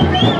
Thank you.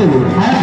Yang.